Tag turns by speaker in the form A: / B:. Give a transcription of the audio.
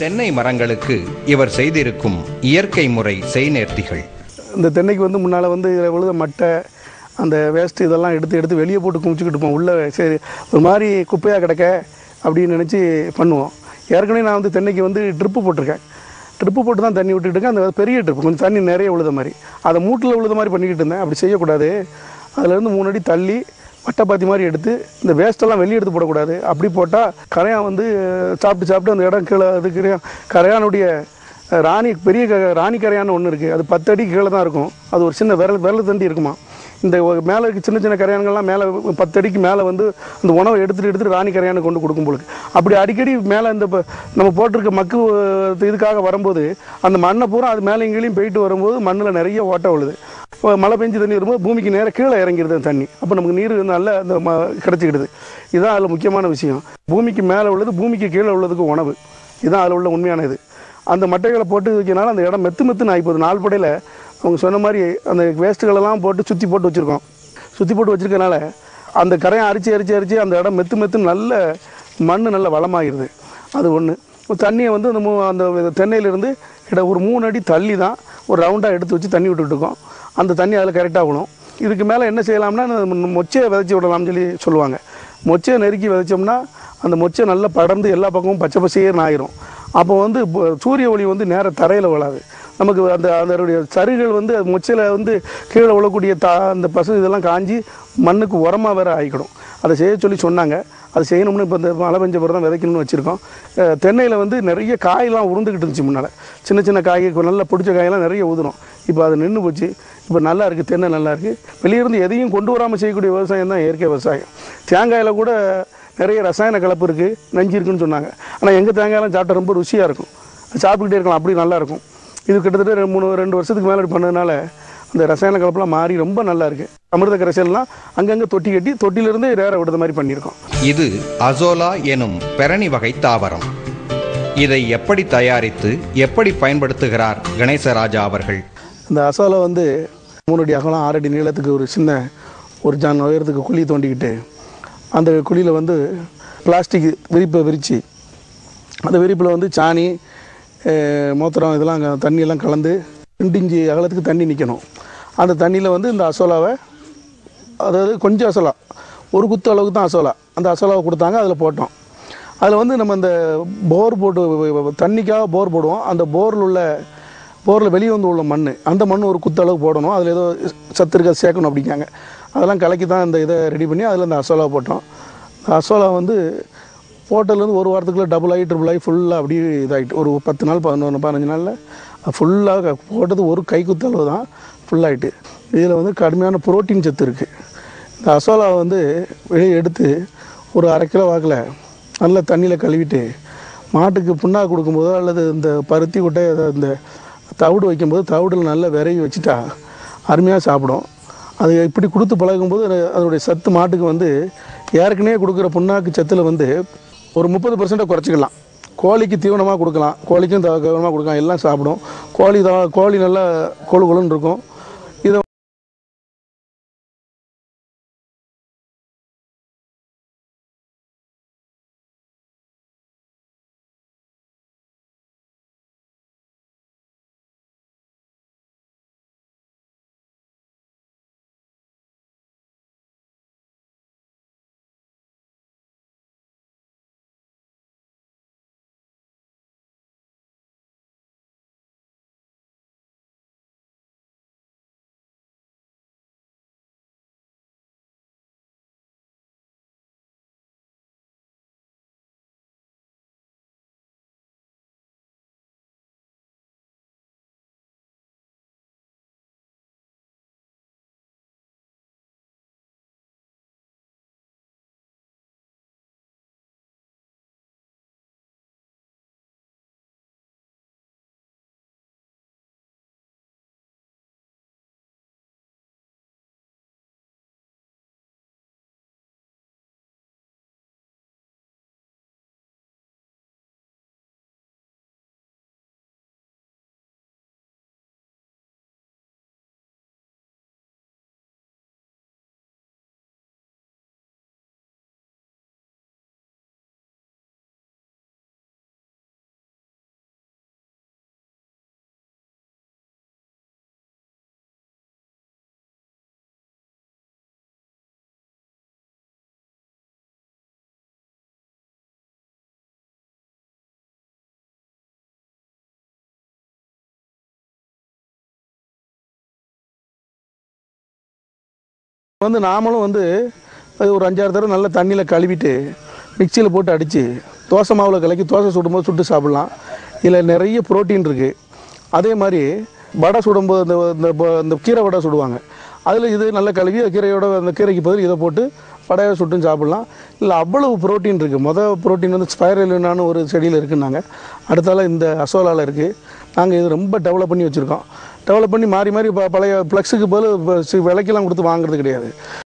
A: தென்னை மரங்களுக்கு இவர் செய்திருக்கும் இயற்கை முறை செய்நேர்த்திகள்.
B: இந்த தென்னைக்கு வந்து முன்னால் வந்து இதில் விழுத மட்டை அந்த வேஸ்ட்டு இதெல்லாம் எடுத்து எடுத்து வெளியே போட்டு குமிச்சுக்கிட்டு இருப்போம். உள்ளே சரி ஒரு மாதிரி குப்பையாக கிடக்க அப்படின்னு நினச்சி பண்ணுவோம். ஏற்கனவே நான் வந்து தென்னைக்கு வந்து ட்ரிப்பு போட்டிருக்கேன். ட்ரிப்பு போட்டு தான் தண்ணி விட்டுட்டு இருக்கேன். அந்த பெரிய ட்ரிப்பு கொஞ்சம் தண்ணி நிறைய உழுத மாதிரி. அதை மூட்டில் உழுத மாதிரி பண்ணிக்கிட்டு இருந்தேன். அப்படி செய்யக்கூடாது. அதுலேருந்து மூணு அடி தள்ளி வட்டப்பாத்தி மாதிரி எடுத்து இந்த வேஸ்ட்டெல்லாம் வெளியே எடுத்து போடக்கூடாது. அப்படி போட்டால் கரையான் வந்து சாப்பிட்டு சாப்பிட்டு அந்த இடம் கீழே அதுக்கு கரையானுடைய ராணி பெரிய க- ராணி கரையான்னு ஒன்று இருக்குது அது பத்து அடி கீழே தான் இருக்கும். அது ஒரு சின்ன விரல் விரல் தண்டி இருக்குமா? இந்த மேலே இருக்க சின்ன சின்ன கரையான்கள்லாம் மேலே பத்து அடிக்கு மேலே வந்து அந்த உணவை எடுத்துகிட்டு எடுத்துகிட்டு ராணி கரையானை கொண்டு கொடுக்கும் பொழுது. அப்படி அடிக்கடி மேலே இந்த ப- நம்ம போட்டிருக்க மக்கு இதுக்காக வரும்போது அந்த மண்ணை பூரா அது மேலே எங்கேயும் போயிட்டு வரும்போது மண்ணில் நிறைய ஓட்டை விழுது. மழை பெஞ்சு தண்ணி வரும்போது பூமிக்கு நேராக கீழே இறங்கிடுது தண்ணி. அப்போ நமக்கு நீர் நல்ல அந்த ம கிடச்சிக்கிடுது. இதுதான் அதில் முக்கியமான விஷயம். பூமிக்கு மேலே உள்ளது பூமிக்கு கீழே உள்ளதுக்கு உணவு. இதுதான் அதில் உள்ள உண்மையான இது. அந்த மட்டைகளை போட்டு வைக்கனால அந்த இடம் மெத்து மெத்துன்னு ஆகிப்போகுது. நாள் படையில் அவங்க சொன்ன மாதிரி அந்த வேஸ்ட்டுகளெல்லாம் போட்டு சுற்றி போட்டு வச்சுருக்கோம். சுற்றி போட்டு வச்சுருக்கனால அந்த கரையை அரிச்சு அரிச்சு அரிச்சு அந்த இடம் மெத்து மெத்துன்னு நல்ல மண் நல்ல வளமாகிடுது. அது ஒன்று தண்ணியை வந்து அந்த மூ அந்த தென்னையிலேருந்து கிட்ட ஒரு மூணு அடி தள்ளி தான் ஒரு ரவுண்டாக எடுத்து வச்சு தண்ணி விட்டுட்டு அந்த தண்ணி அதில் கரெக்டாக விடும் இதுக்கு மேலே என்ன செய்யலாம்னா மொச்சையை விதைச்சி விடலாம்னு சொல்லி சொல்லுவாங்க. மொச்சையை நெருக்கி விதைச்சோம்னா அந்த மொச்சை நல்லா படர்ந்து எல்லா பக்கமும் பச்சை பசேர்னு ஆயிரும். அப்போ வந்து ப- சூரிய ஒளி வந்து நேராக தரையில் விழாது நமக்கு அந்த அதனுடைய சருகள் வந்து மொச்சையில் வந்து கீழே விழக்கூடிய தா அந்த பசு இதெல்லாம் காஞ்சி மண்ணுக்கு உரமாக வேறு ஆகிக்கிடும் அதை செய்ய சொல்லி சொன்னாங்க. அது செய்யணும்னு இப்போ இந்த மழை பெஞ்ச பிறகு தான் விதைக்கணும்னு வச்சுருக்கோம். தென்னையில் வந்து நிறைய காயெல்லாம் உருந்துக்கிட்டு இருந்துச்சு முன்னால். சின்ன சின்ன காய் நல்லா பிடிச்ச காயெல்லாம் நிறைய ஊதுனோம் இப்போ அது நின்று போச்சு. இப்போ நல்லா இருக்குது தென்னை நல்லா இருக்குது வெளியிருந்து எதையும் கொண்டு வராமல் செய்யக்கூடிய விவசாயம் தான் இயற்கை விவசாயம். தேங்காயில் கூட நிறைய ரசாயன கலப்பு இருக்குது நஞ்சு இருக்குன்னு சொன்னாங்க. ஆனால் எங்கள் தேங்காயெல்லாம் சாப்பிட்டா ரொம்ப ருசியாக இருக்கும். சாப்பிட்டுக்கிட்டே இருக்கலாம் அப்படி நல்லாயிருக்கும் இது கிட்டத்தட்ட ரெண்டு மூணு ரெண்டு வருஷத்துக்கு மேலே பண்ணதுனால அந்த ரசாயன கலப்பெல்லாம் மாறி ரொம்ப நல்லா இருக்குது அமிர்த கரைசல்லாம் அங்கங்கே தொட்டி கட்டி தொட்டிலிருந்து வேற விடுற மாதிரி பண்ணியிருக்கோம்.
A: இது அசோலா எனும் பெரணி வகை தாவரம். இதை எப்படி தயாரித்து எப்படி பயன்படுத்துகிறார் கணேசராஜா அவர்கள்?
B: இந்த அசோலா வந்து மூணு அடி அகலம் ஆறு அடி நீளத்துக்கு ஒரு சின்ன ஒரு ஜான் உயரத்துக்கு குழி தோண்டிக்கிட்டு அந்த குழியில் வந்து பிளாஸ்டிக் விரிப்பை விரித்து அந்த விரிப்பில் வந்து சாணி மூத்திரம் இதெல்லாம் அங்க தண்ணியெல்லாம் கலந்து ரெண்டு இஞ்சி அகலத்துக்கு தண்ணி நிற்கணும் அந்த தண்ணியில் வந்து இந்த அசோலாவை அதாவது கொஞ்சம் அசோலா ஒரு குத்து அளவுக்கு தான் அசோலா. அந்த அசோலாவை கொடுத்தாங்க அதில் போட்டோம். அதில் வந்து நம்ம இந்த போர் போட்டு தண்ணிக்காக போர் போடுவோம். அந்த போரில் உள்ள போரில் வெளியே வந்து உள்ள மண் அந்த மண் ஒரு குத்து அளவு போடணும். அதில் ஏதோ சத்து இருக்க சேர்க்கணும் அப்படிங்காங்க அதெல்லாம் கலக்கி தான் இந்த இதை ரெடி பண்ணி அதில் இந்த அசோலா போட்டோம். இந்த அசோலா வந்து போட்டதுலேருந்து ஒரு வாரத்துக்குள்ளே டபுள் ஆகி ட்ரிபிள் ஆகி ஃபுல்லாக அப்படியே இதாகிட்டு ஒரு பத்து நாள் பதினொன்று பதினஞ்சு நாளில் ஃபுல்லாக போட்டது ஒரு கைக்குத்து அளவு தான். ஃபுல்லாகிட்டு இதில் வந்து கடுமையான புரோட்டீன் சத்து இருக்குது இந்த அசோலாவை வந்து வெளியே எடுத்து ஒரு அரை கிலோ வாக்கில் நல்லா தண்ணியில் கழுவிட்டு மாட்டுக்கு புண்ணாக்கு கொடுக்கும்போதோ அல்லது இந்த பருத்தி கொட்டை அதை இந்த தவிடு வைக்கும்போது தவிடில் நல்லா விரைவி வச்சுட்டா அருமையாக சாப்பிடும். அது இப்படி கொடுத்து பழகும்போது அதனுடைய சத்து மாட்டுக்கு வந்து ஏற்கனவே கொடுக்குற புண்ணாக்கு சத்தில் வந்து ஒரு முப்பது பர்சண்ட்டை குறைச்சிக்கலாம். கோழிக்கு தீவனமாக கொடுக்கலாம். கோழிக்கும் தீவனமாக கொடுக்கலாம். எல்லாம் சாப்பிடும். கோழி தான் கோழி நல்லா கொழு கொழுன்னு இருக்கும். வந்து நாமளும் வந்து அது ஒரு அஞ்சாறு தடவை நல்லா தண்ணியில் கழுவிட்டு மிக்சியில் போட்டு அடித்து தோசை மாவில் கலக்கி தோசை சுடும்போது சுட்டு சாப்பிட்லாம். இதில் நிறைய புரோட்டீன் இருக்குது அதே மாதிரி வடை சுடும்போது அந்த இந்த கீரை வடை சுடுவாங்க. அதில் இது நல்லா கழுவி கீரையோட அந்த கீரைக்கு பதில் இதை போட்டு வடையை சுட்டும் சாப்பிட்லாம். இல்லை அவ்வளவு புரோட்டீன் இருக்குது மொதல் ப்ரோட்டீன் வந்து ஸ்பைரலினான்னு ஒரு செடியில் இருக்குன்னாங்க. அடுத்தால இந்த அசோலாவில் இருக்குது நாங்கள் இது ரொம்ப டெவலப் பண்ணி வச்சுருக்கோம். டெவலப் பண்ணி மாறி மாறி ப- பழைய ப்ளக்ஸுக்கு பதில் விலைக்கெல்லாம் கொடுத்து வாங்குறது கிடையாது.